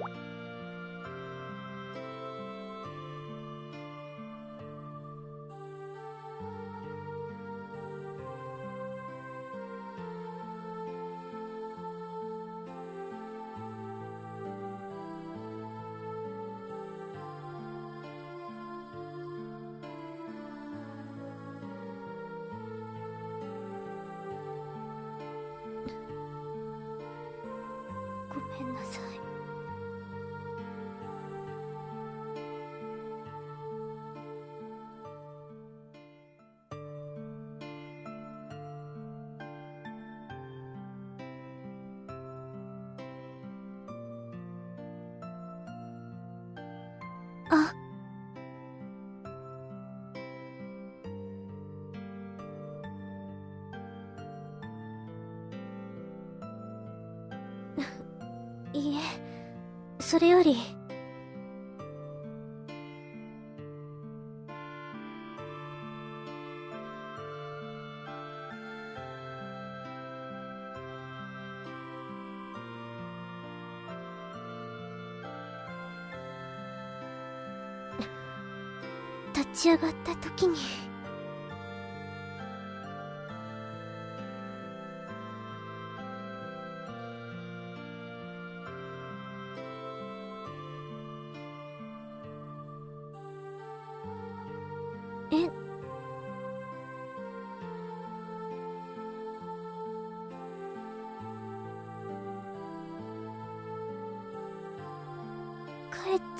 you いえそれより。立ち上がっ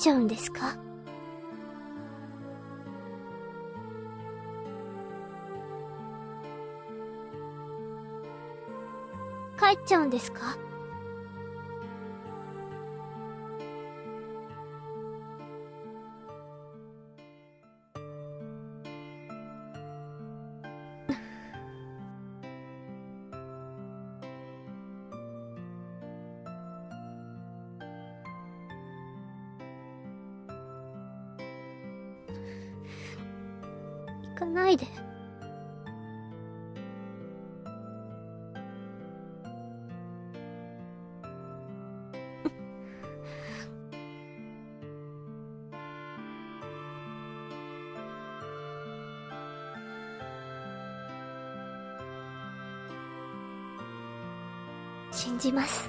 ちゃうんですか？帰っちゃうんですか？信じます。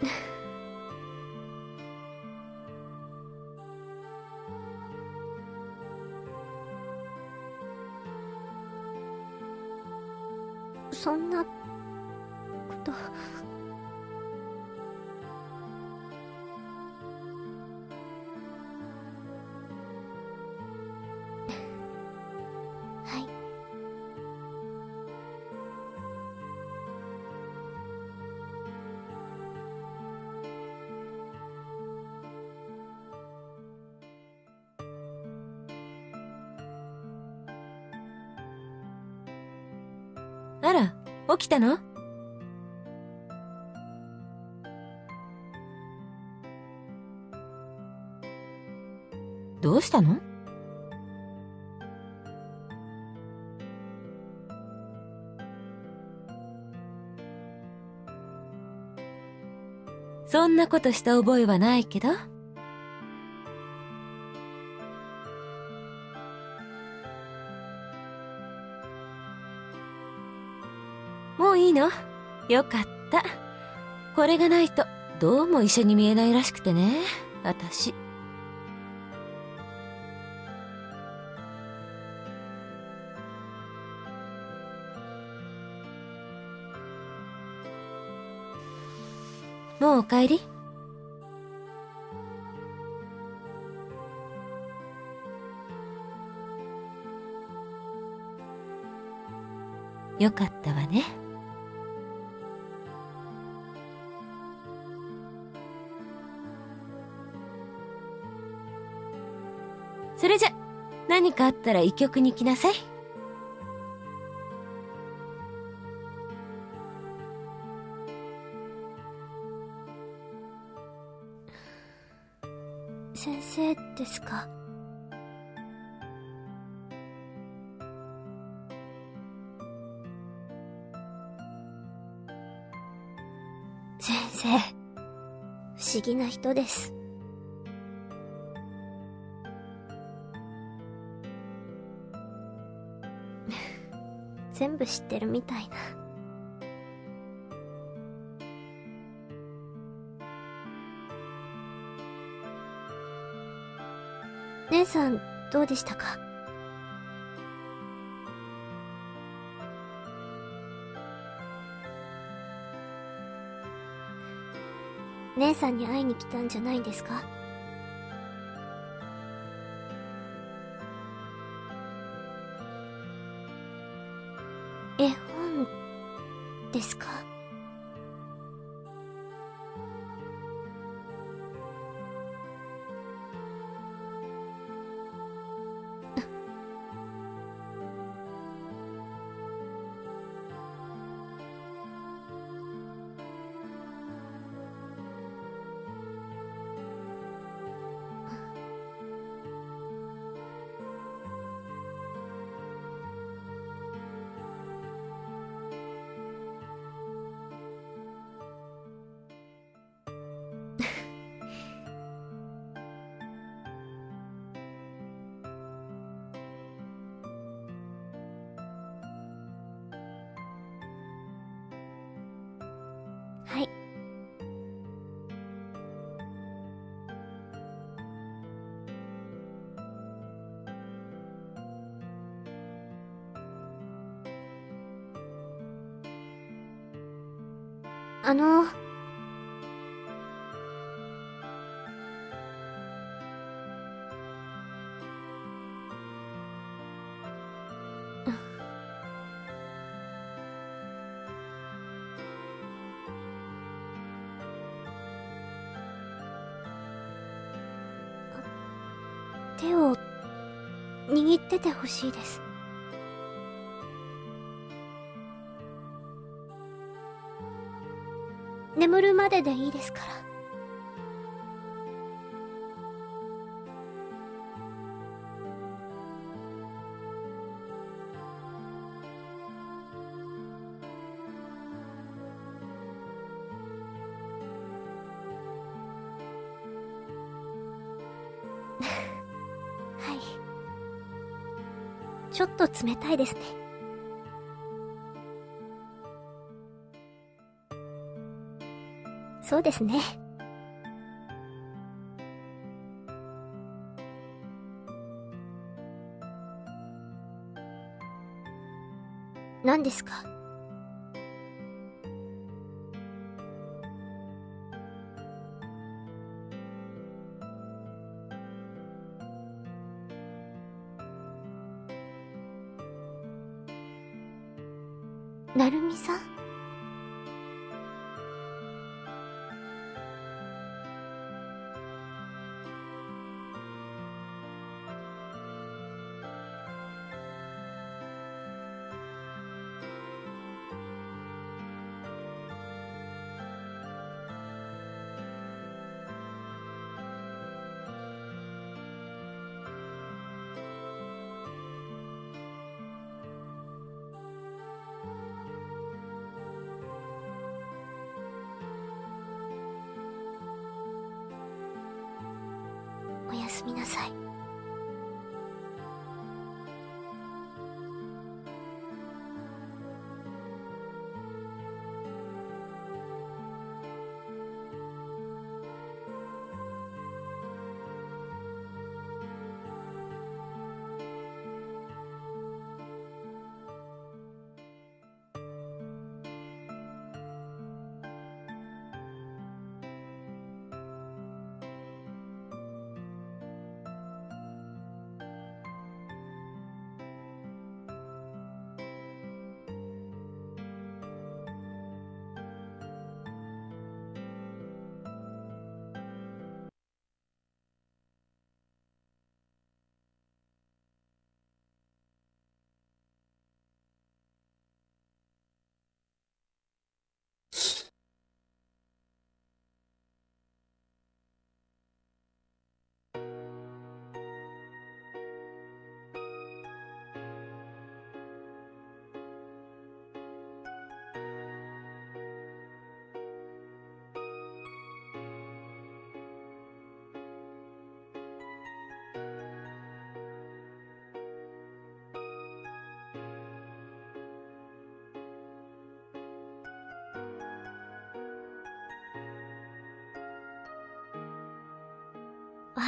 そんなこと起きたの？どうしたの？そんなことした覚えはないけど？の？よかった。これがないと、どうも一緒に見えないらしくてね。私。もうお帰り？よかったわね。あったら医局に来なさい。先生ですか？先生不思議な人です全部知ってるみたいな。姉さんどうでしたか？姉さんに会いに来たんじゃないんですか？絵本ですか？あの。手を握っててほしいです。眠るまででいいですから。ちょっと冷たいですね。そうですね。何ですか？みなさい。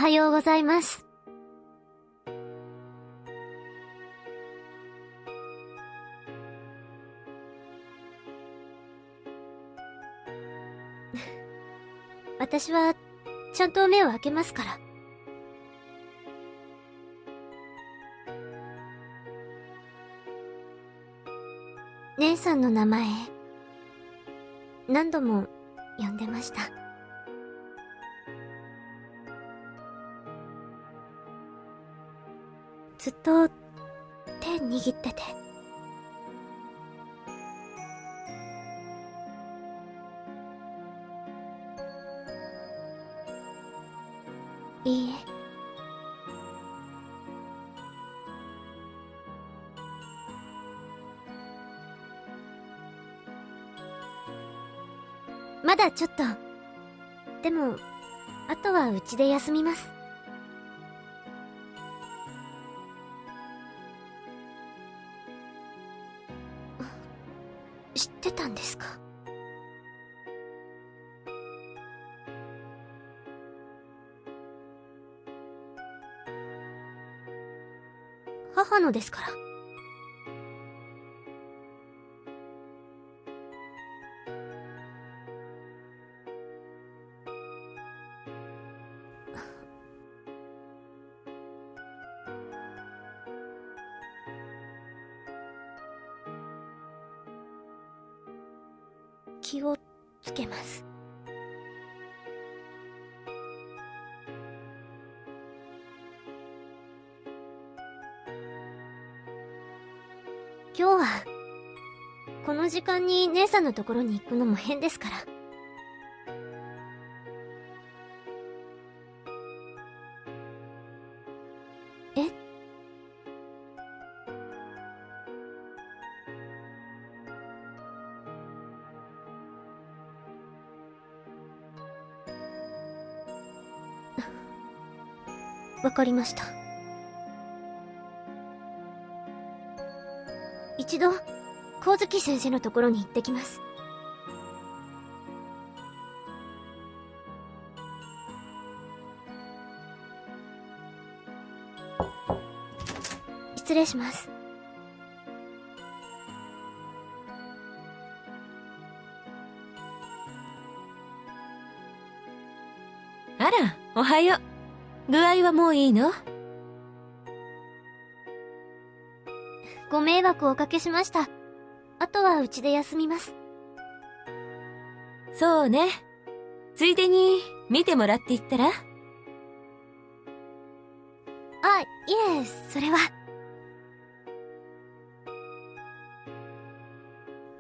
はようございます。私は、ちゃんと目を開けますから。姉さんの名前、何度も呼んでました。と手握ってて。いいえ。まだちょっと。でも、あとはうちで休みます。母のですから。時間に姉さんのところに行くのも変ですから。え？わかりました。一度、光月先生のところに行ってきます。失礼します。あら、おはよう。具合はもういいの？ご迷惑をおかけしました。あとはうちで休みます。そうね。ついでに、見てもらって言ったら？あ、いえ、それは。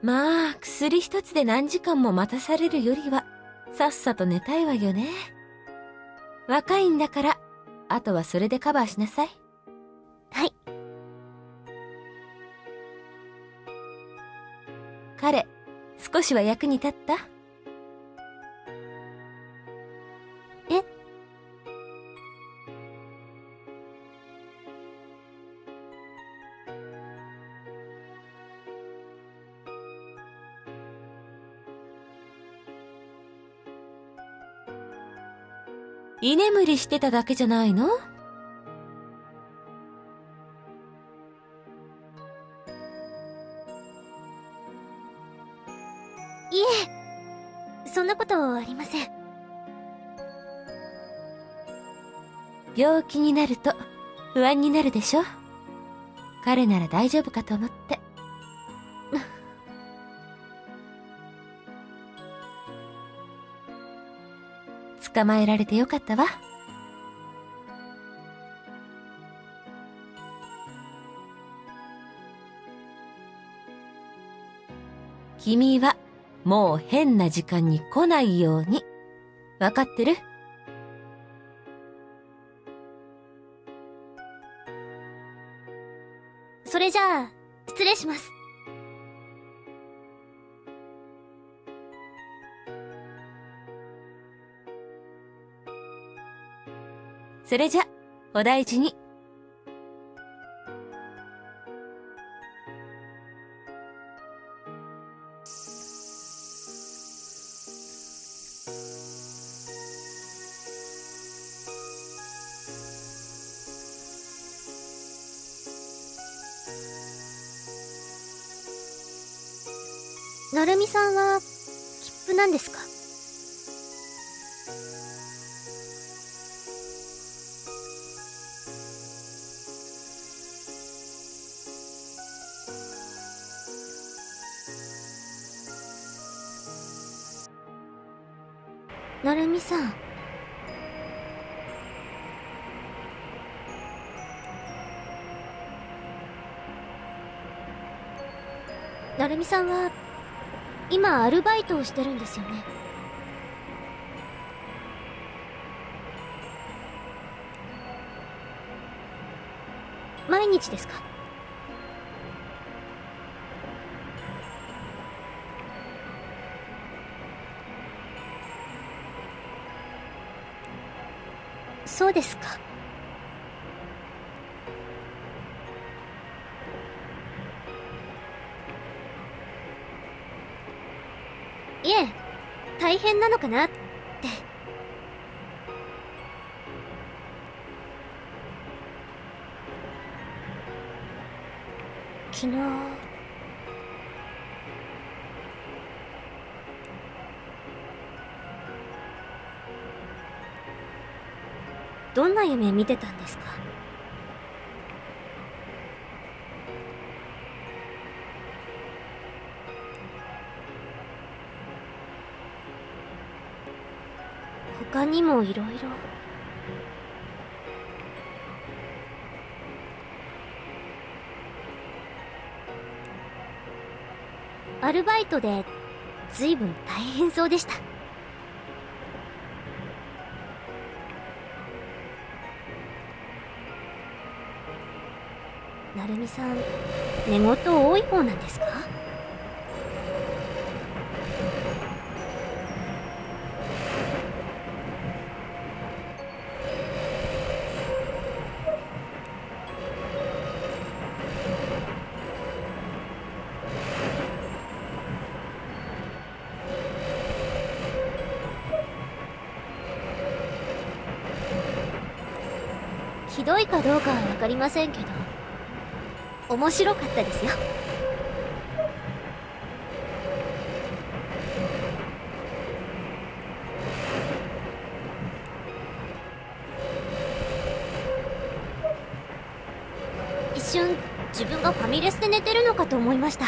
まあ、薬一つで何時間も待たされるよりは、さっさと寝たいわよね。若いんだから、あとはそれでカバーしなさい。はい。彼、少しは役に立った？え？居眠りしてただけじゃないの？病気になると不安になるでしょ？彼なら大丈夫かと思って。捕まえられてよかったわ。君はもう変な時間に来ないように。わかってる？ゃあ、失礼します。それじゃ、お大事に。なるみさんは切符なんですか？なるみさん。なるみさんは今アルバイトをしてるんですよね。毎日ですか？そうですか。いえ大変なのかなって。昨日どんな夢見てたんにもいろいろ。アルバイトでずいぶん大変そうでした。なるみさん寝言多い方なんですか？どうかは分かりませんけど面白かったですよ。一瞬自分がファミレスで寝てるのかと思いました。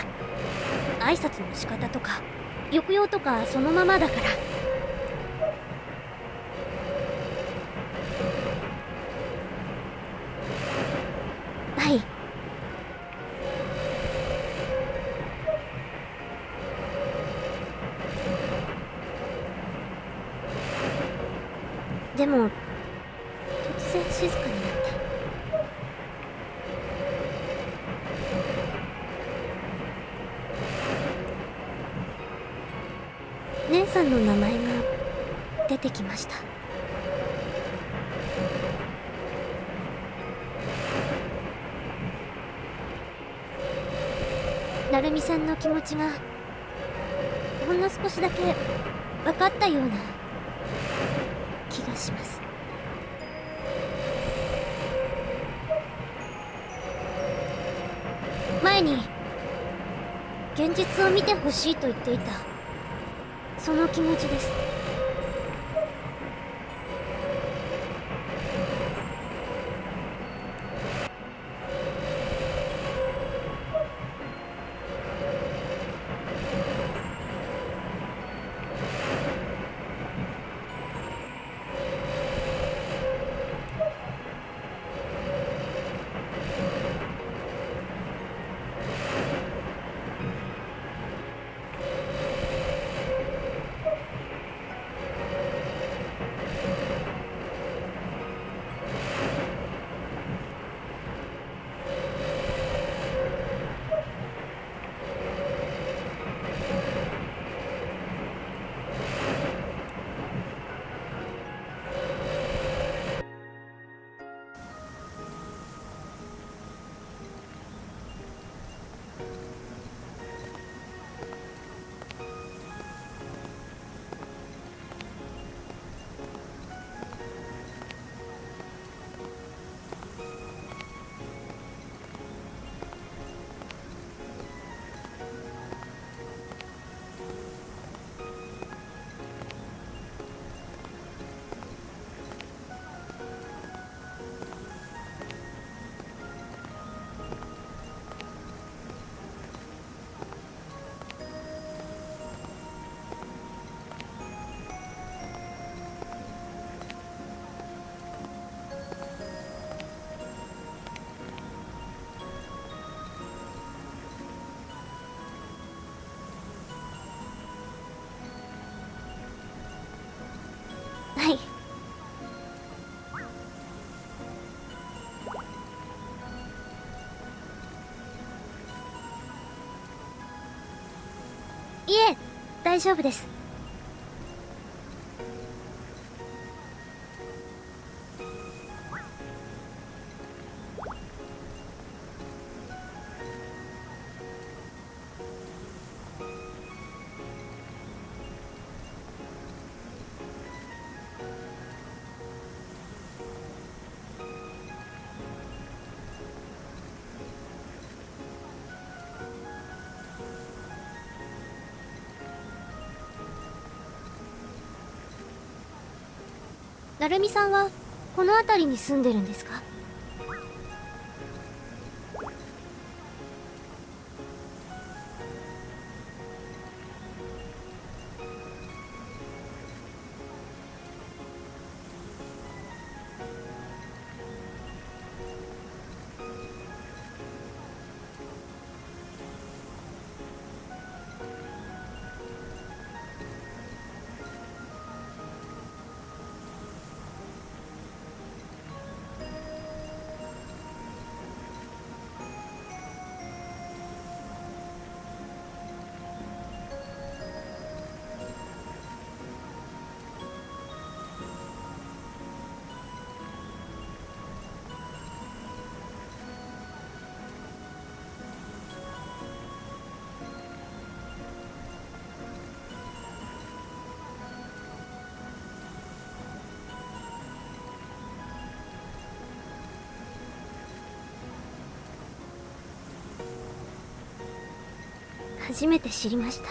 挨拶の仕方とか抑揚とかそのままだから。はい。でも突然静かになって姉さんの名前が出てきましたさんの気持ちがほんの少しだけ分かったような気がします。前に現実を見てほしいと言っていたその気持ちです。大丈夫です。成美さんはこの辺りに住んでるんですか？初めて知りました。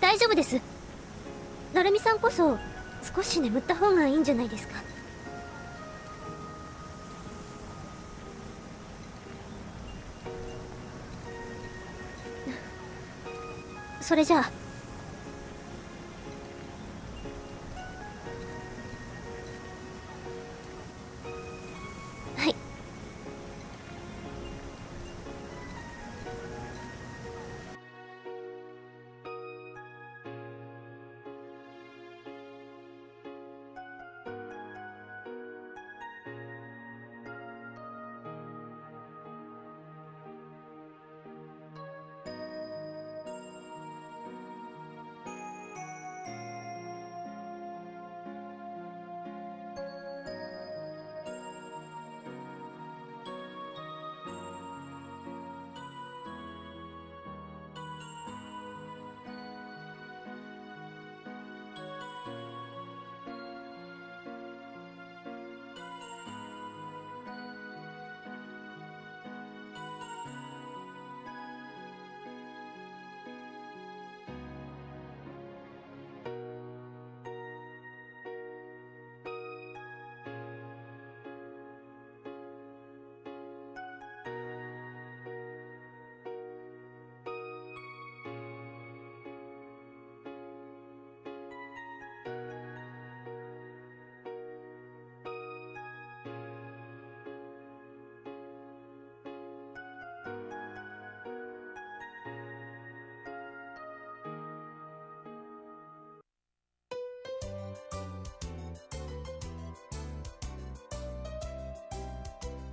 大丈夫です。成美さんこそ少し眠った方がいいんじゃないですか。それじゃあ。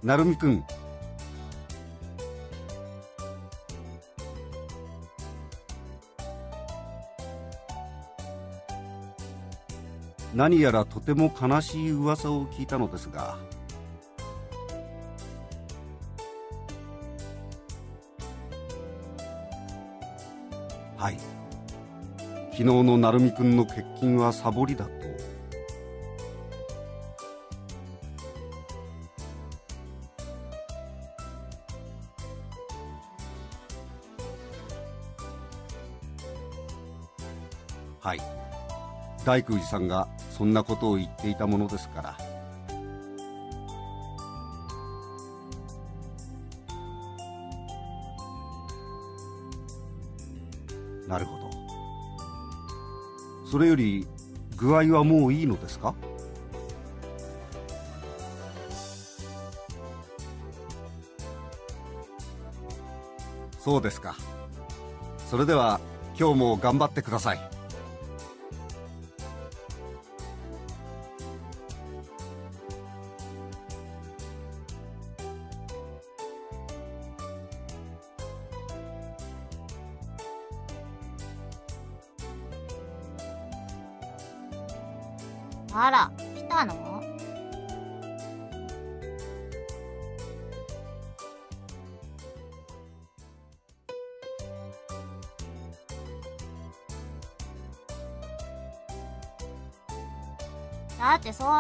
成美くん。何やらとても悲しい噂を聞いたのですが。はい。昨日の成美くんの欠勤はサボりだとは大空寺さんがそんなことを言っていたものですから。なるほど。それより具合はもういいのですか？そうですか。それでは今日も頑張ってください。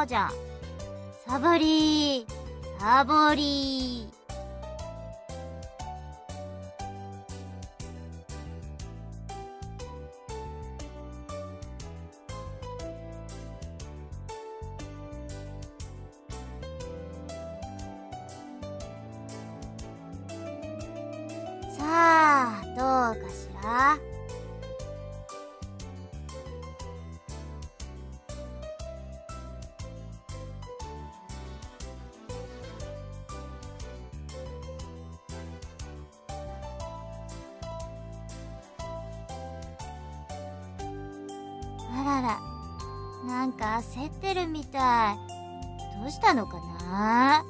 じゃあ。ってるみたい。どうしたのかな？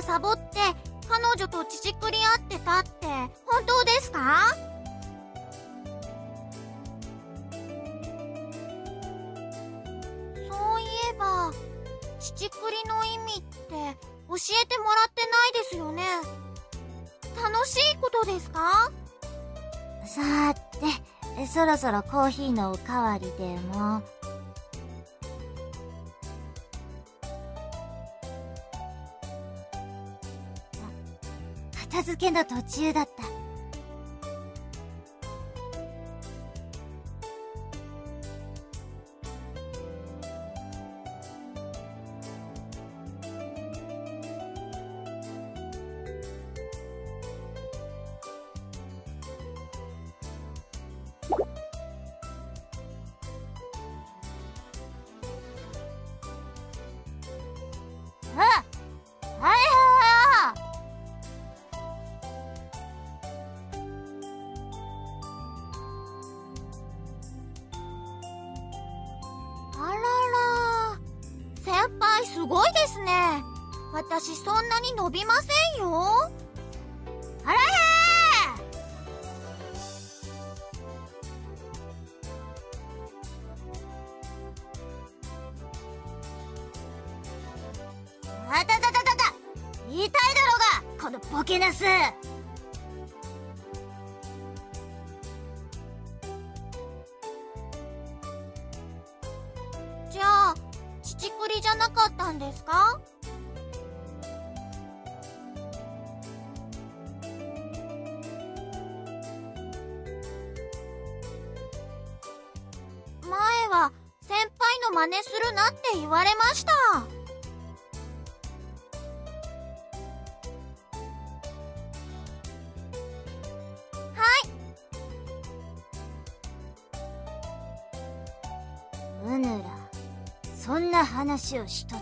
昨日はサボって彼女と乳くり合ってたって本当ですか？そういえば乳くりの意味って教えてもらってないですよね。楽しいことですか？さーてそろそろコーヒーのおかわりでも。付けの途中だっ飛びません。の真似するなって言われました。はい。うぬらそんな話をしとっ